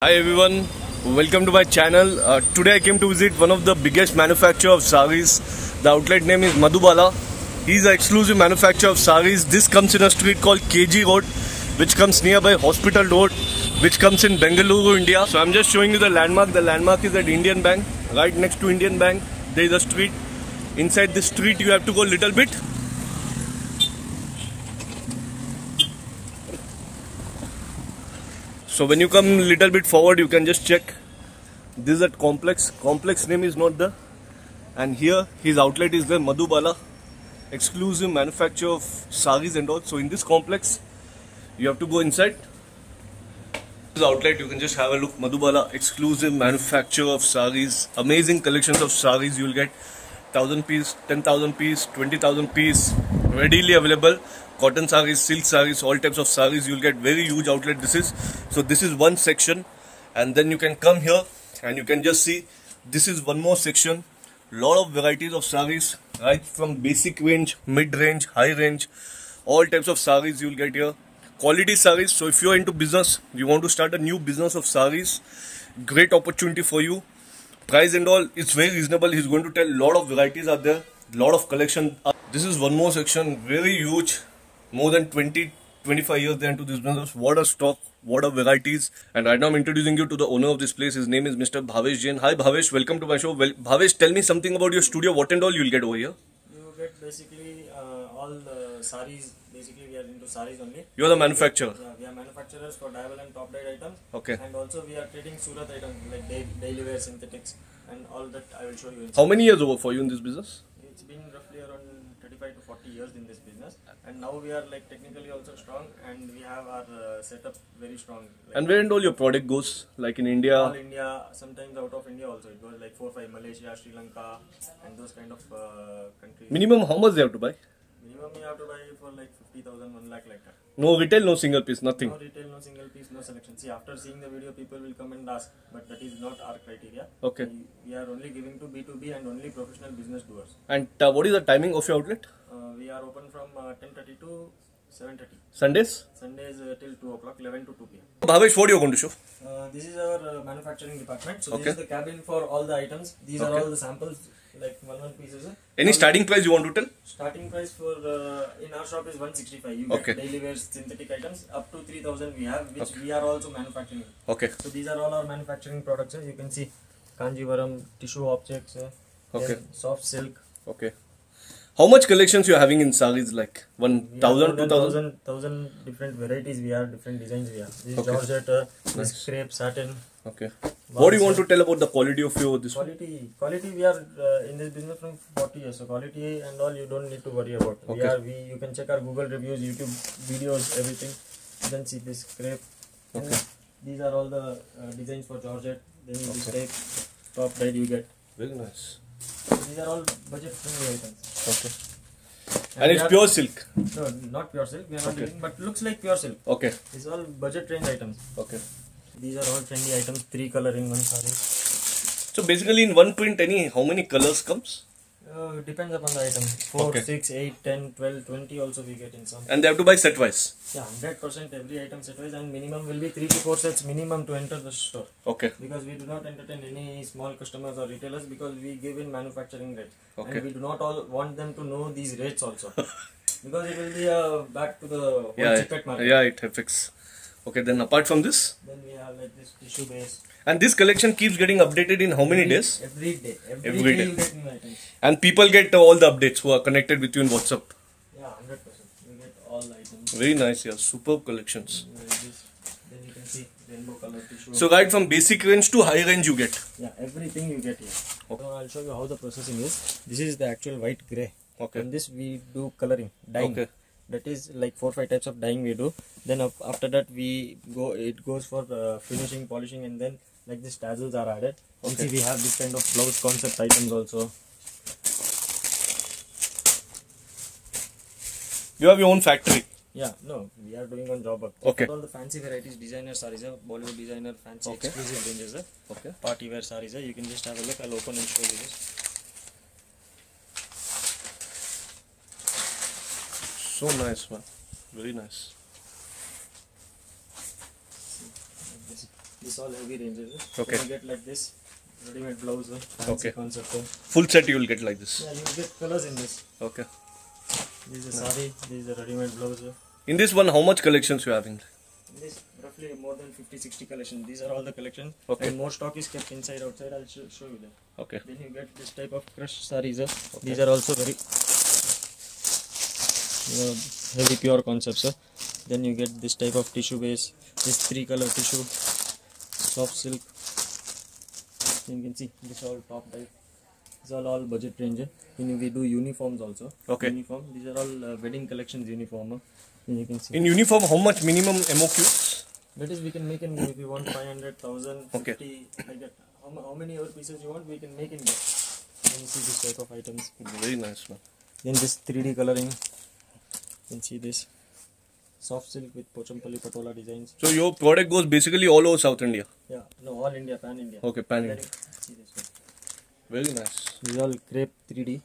Hi everyone, welcome to my channel. Uh, today I came to visit one of the biggest manufacturer of saris. The outlet name is Madhubala. He is an exclusive manufacturer of saris. This comes in a street called KG Road, which comes nearby Hospital Road, which comes in Bengaluru, India. So I'm just showing you the landmark. The landmark is at Indian Bank. Right next to Indian Bank, there is a street. Inside this street, you have to go a little bit. So when you come little bit forward, you can just check. This is that complex. Complex name is not there. And here his outlet is there, Madhubala. Exclusive manufacturer of saris and all. So in this complex, you have to go inside. This outlet, you can just have a look. Madhubala, exclusive manufacturer of saris. Amazing collections of saris. You will get 1000 piece, 10,000 piece, 20,000 piece. Readily available cotton saris, silk saris, all types of saris. You'll get very huge outlet. This is so. This is one section, and then you can come here and you can just see. This is one more section. Lot of varieties of saris, right from basic range, mid range, high range, all types of saris you'll get here. Quality saris. So if you're into business, you want to start a new business of saris, great opportunity for you. Price and all, it's very reasonable. He's going to tell lot of varieties are there, lot of collection. This is one more section, very huge more than 20 25 years into this business what a stock what a varieties and right now i'm introducing you to the owner of this place his name is mr bhavesh jain hi bhavesh welcome to my show well bhavesh tell me something about your studio what and all you'll get over here You get basically uh, all the saris. Basically, we are into saris only. you're the manufacturer Yeah, we are manufacturers for diagonal and top dyed items. Okay. And also we are trading Surat items like daily wear synthetics and all that I will show you. In how many years over for you in this business It's been roughly around 35 to 40 years in this business, and now we are like technically also strong, and we have our uh, setup very strong. Like and where and all your product goes like in all india India, sometimes out of India also. It goes like four, five Malaysia, Sri Lanka, and those kind of uh, countries. minimum how much they have to buy Minimum you have to buy for like 50,000, 1 lakh like that. no retail no single piece nothing No retail, no single piece, no selection. See, after seeing the video, people will come and ask, but that is not our criteria. Okay. We, we are only giving to B2B and only professional business doers. and uh, what is the timing of your outlet we are open from uh, 10.30 to 7.30. sundays Sundays uh, till 2 o'clock, 11 to 2 p.m. bhavesh what are you going to show Uh, this is our uh, manufacturing department. So Okay. this is the cabin for all the items. These are all the samples, like one one pieces. any starting price you want to tell Starting price for uh, in our shop is 165. You Okay. get daily wear synthetic items up to 3000 we have, which we are also manufacturing. okay So these are all our manufacturing products. eh. You can see Kanjivaram tissue objects, eh. Okay. Soft silk. Okay. How much collections you are having in saris? Like one thousand, more two thousand? thousand, thousand different varieties. We have different designs. We have this is Okay. Georgette, uh, this crepe, satin. Okay. What do you want to tell about the quality of your this one? Quality, quality. We are uh, in this business from 40 years. So quality and all you don't need to worry about. Okay. We are we. You can check our Google reviews, YouTube videos, everything. Then see this crepe. And Okay. These are all the uh, designs for Georgette. Then you this type top right you get. Very nice. These are all budget friendly items. Okay. And And it's are- pure silk. No, not pure silk. We are not Okay. doing, but looks like pure silk. Okay. These all budget range items. Okay. These are all trendy items. Three color in one saree. So basically, in one print, any how many colors comes? Uh, depends upon the item. 4, Okay. 6, 8, 10, 12, 20 also we get in some. And they have to buy set wise. Yeah, 100% every item set wise and minimum will be 3 to 4 sets minimum to enter the store. Okay. Because we do not entertain any small customers or retailers because we give in manufacturing rates. Okay. And we do not all want them to know these rates also. because it will be uh, back to the whole Yeah. market. Yeah, it affects. Okay. Then apart from this, Then we have like this tissue base. and this collection keeps getting updated in how many Every- days? Every day. Every, Every day, day. you get new items. And people get all the updates who are connected with you in WhatsApp. Yeah, 100%. You get all items. Very nice. Yeah. Superb collections. Then you can see rainbow color tissue. So right from basic range to high range you get. yeah, everything you get here. Okay. So I'll show you how the processing is. This is the actual white gray. Okay. And this we do coloring, dyeing. Okay. That is like four five types of dyeing we do. Then up, after that we go. It goes for uh, finishing, polishing, and then like these tassels are added. And Okay. see we have this kind of blouse concept items also. You have your own factory. Yeah, no, we are doing on job work. Okay. All the fancy varieties, designer sarees, are Bollywood designer, fancy Okay. exclusive ranges, are Okay. party wear sarees. are You can just have a look. I'll open and show you this. So nice, man. Very nice. This, This all heavy ranges. Okay. Then you get like this ready-made blouse. uh, Fancy Okay. concept. uh. Full set you will get like this. Yeah, you will get colors in this. Okay. This is a sari. This is a ready-made blouse. uh. In this one, how much collections you having? In this roughly more than 50-60 collections. These are all the collections. Okay. And more stock is kept inside outside. I'll show, show you that. Okay. Then you get this type of crushed saris. uh. These are also very heavy pure concepts. uh. Then you get this type of tissue base. This three color tissue, soft silk. You can see this all top type. These are all budget range. uh. We do uniforms also. Okay. Uniform. These are all uh, wedding collections uniform. You can see. In uniform, how much minimum MOQs? That is, we can make in if you want 500,000, Okay. 50, like that. How, how many other pieces you want, we can make in that. Then you see this type of items. Very nice, man. Then this 3D coloring. You can see this. Soft silk with Pochampalli Patola designs. So your product goes basically all over South India. Yeah, no, all India, pan India. Okay, pan India. See this one. Very nice. This is all crepe 3D.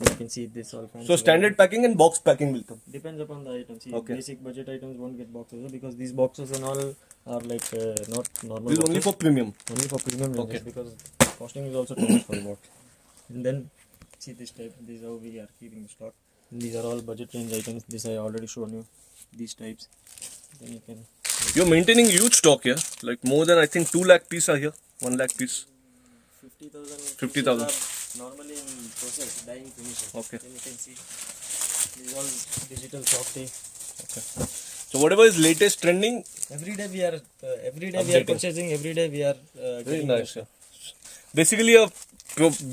You can see this all. So standard packing and box packing will come. Depends upon the item. See, Okay. basic budget items won't get boxes because these boxes and all are like uh, not normal. This is only for premium. only for premium Okay. because costing is also too much for the box. And then see this type. This is how we are keeping the stock. And these are all budget range items. This I already shown you. These types. Then you can You're maintaining huge stock here. Like more than I think 2 lakh piece are here. 1 lakh piece. fifty thousand. 50,000. Normally in process dyeing finishing. Okay. Then you can see these all digital softy. So whatever is latest trending, Every day we are uh, every day we are purchasing. Every day we are uh, very nice. Yeah. Basically a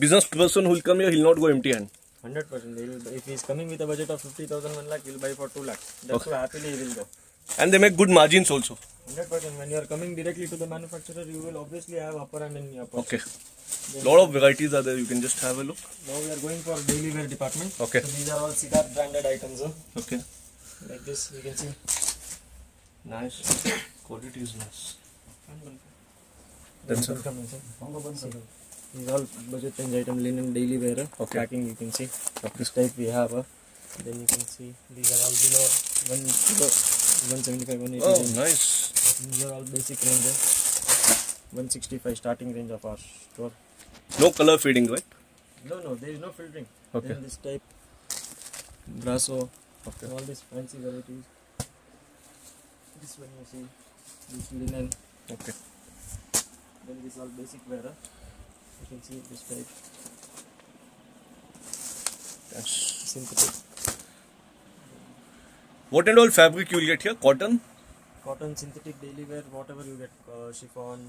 business person who will come here, he'll not go empty hand. Hundred percent. If he is coming with a budget of fifty thousand, one lakh, he'll buy for two lakh. That's Okay. how happily he will go. And they make good margins also. Hundred percent. When you are coming directly to the manufacturer, you will obviously have upper and in upper. purchase. Okay. Lot of varieties are there. You can just have a look. Now we are going for daily wear department. Okay. So these are all Siddharth branded items. Huh? Okay. Like this, you can see. Nice. Quality is nice. That's That's it. These all budget range item linen daily wear. Okay. Packing you can see. This type we have. huh? Then you can see these are all below one kilo, one seventy five, one eighty. Oh, range. nice. These are all basic range. huh? 165 starting range of our store. No color feeding, right? No, no, there is no filtering. Okay. Then this type, brasso, Okay. all these fancy varieties. This one you see, this linen. Okay. Then this all basic wear. huh? You can see this type, Yes. synthetic What and all fabric you will get here? Cotton? cotton, synthetic daily wear, whatever you get, uh, chiffon,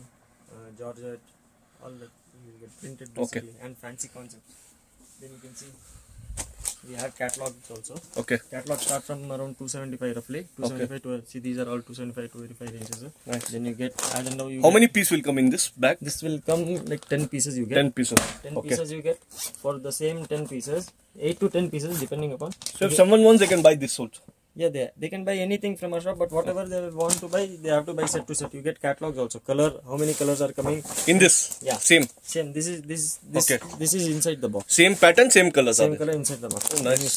uh, georgette, all that you will get printed Okay. basically, and fancy concepts. Then you can see we have catalogs also. Okay. Catalog start from around 275 roughly. 275 to see these are all 275 to 85 ranges. uh. Nice. Then you get as and now you How many pieces will come in this bag? This will come like 10 pieces you get. 10 pieces. 10 Okay. pieces you get for the same 10 pieces. 8 to 10 pieces depending upon. So if someone wants, they can buy this also. Yeah, they they can buy anything from our shop, but whatever they want to buy, they have to buy set to set. You get catalogs also. Color, how many colors are coming? In this? Yeah. Same. Same. This is this this Okay. this is inside the box. Same pattern, same colors Same color inside the box. Oh, nice.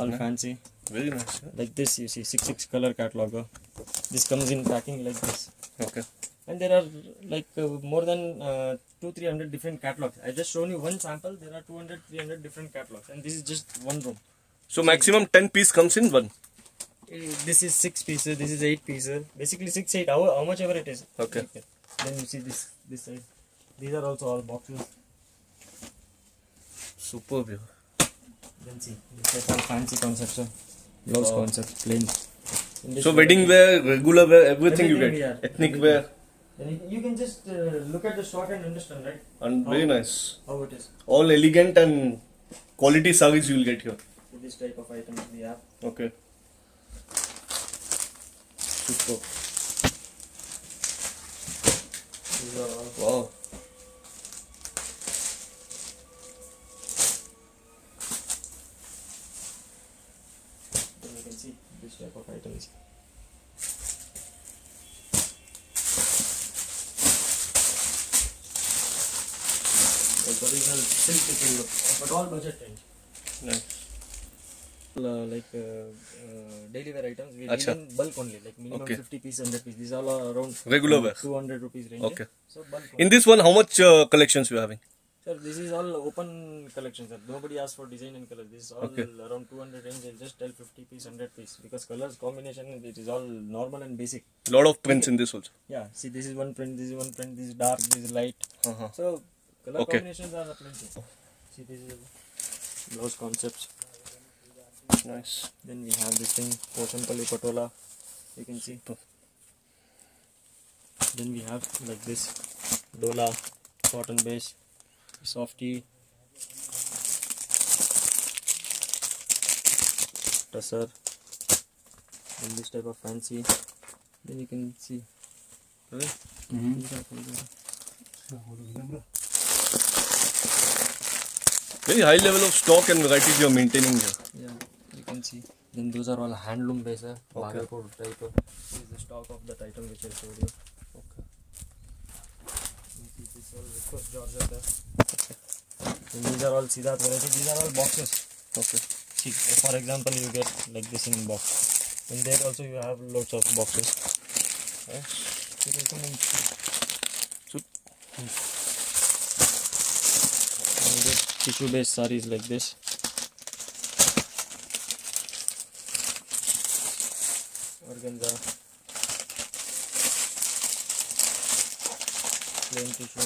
All fancy. Very nice. yeah. Like this, you see six six color catalog. This comes in packing like this. Okay. and there are like uh, more than uh, 2 300 different catalogs i just shown you one sample there are 200 300 different catalogs and this is just one room So maximum 10 piece comes in one. Uh, this is six pieces this is eight pieces basically six eight how, how much ever it is Okay. then you see this this side these are also all boxes Superb. then see this is all fancy concepts blouse concepts plain So wedding wear, regular wear, everything, you get. yeah. Ethnic Everything. wear. you, can just uh, look at the stock and understand right And very nice. how it is All elegant and quality service you will get here. This type of items we have Okay. Super. Wow. Then you can see this type of items. Original silk it will look, but all budget range. Nice. Uh, like uh, uh, daily wear items we deal in bulk only like minimum Okay. 50 piece 100 piece these are all are around Regular wear. 200 rupees range Okay. so bulk In this one, how much uh, collections you are having? sir this is all open collection sir nobody asked for design and color this is all Okay. around 200 range i'll just tell 50 piece 100 piece because colors combination it is all normal and basic Lot of prints in this also. yeah see this is one print this is one print this is dark this is light Uh-huh. so color Okay. combinations are plenty see this is blouse concepts Nice. Then we have this thing, Pochampalli Patola, you can see. Then we have like this, Dola, cotton base, softy, Tussar, and this type of fancy. Then you can see. Right? Mm-hmm. These are Very high level of stock and varieties you are maintaining here. Yeah, you can see. Then those are all handloom base, uh, Bhagalpur type. uh, This is the stock of that item which I showed you. Okay. This all viscose Georgette. uh. And these are all Siddharth variety. These are all boxes. Okay. See, for example, you get like this in box. In there also you have lots of boxes. Eh? You can come and see. So- And you get tissue based sarees like this. Plain tissue.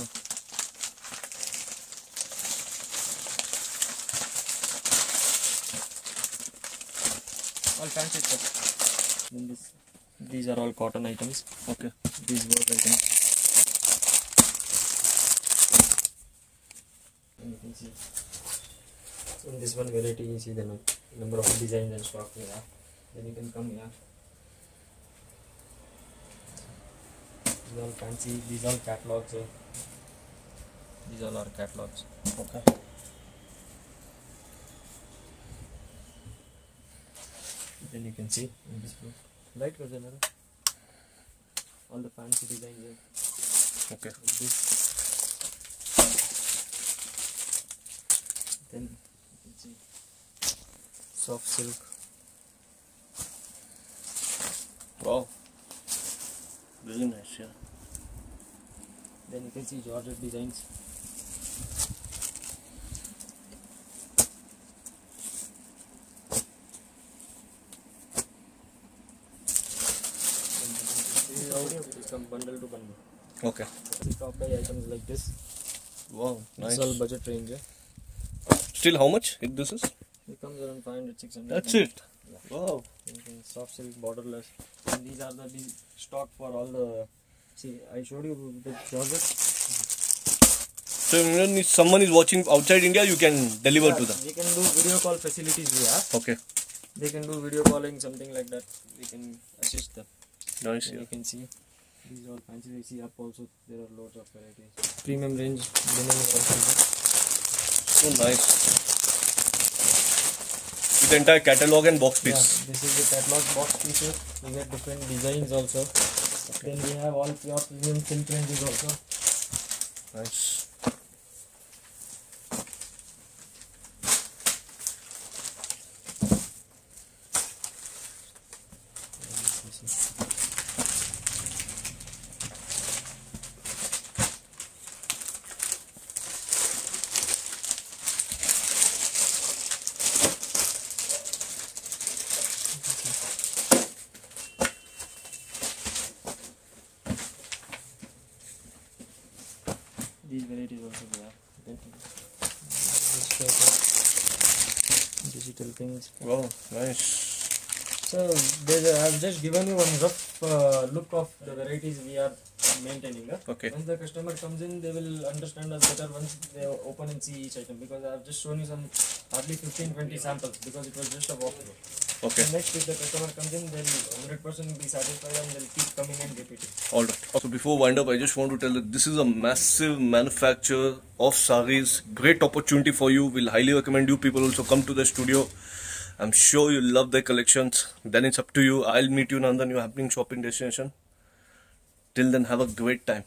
All fancy stuff. Then this, these are all cotton items. Okay. These work items. You. So in this one variety, you see the number of designs and stock have. Then you can come here. These all fancy. These all catalogs. eh. These all are catalogs. Okay. Then you can see in this book. Light color, Janara. All the fancy designs. eh. Okay. like this. Then you can see soft silk. Wow. Very nice, yeah. Then you can see Georgette designs. Then you can see- This is how it is come bundle to bundle. Okay. Top items like this. Wow. Nice. It's all budget range. eh. Still, how much it- this is? It comes around 500, 600. That's it. Wow. Soft silk borderless and these are the stock for all the see i showed you the georgette So, if someone is watching outside India, you can deliver to them. we can do video call facilities we have Okay. they can do video calling something like that we can assist them Nice, yeah. you can see these are fancy we see up also there are loads of varieties premium range is. So nice. With the entire catalog and box yeah piece. this is the catalog box pieces we get different designs also then we have all pure premium silk ranges also Nice. These varieties also there. Then this type of digital things. Wow, nice. So there's a, I've just given you one rough uh, look of the varieties we are maintaining. huh? Okay. Once the customer comes in, they will understand us better once they open and see each item because I've just shown you some hardly 15-20 samples because it was just a walkthrough. Okay. So next, if the customer comes in, they'll 100% be satisfied and they'll keep coming and repeating. Alright. So before wind up, I just want to tell that this is a massive manufacturer of saris. Great opportunity for you. We'll highly recommend you people also come to the studio. I'm sure you love their collections. Then it's up to you. I'll meet you in another new happening shopping destination. Till then, have a great time.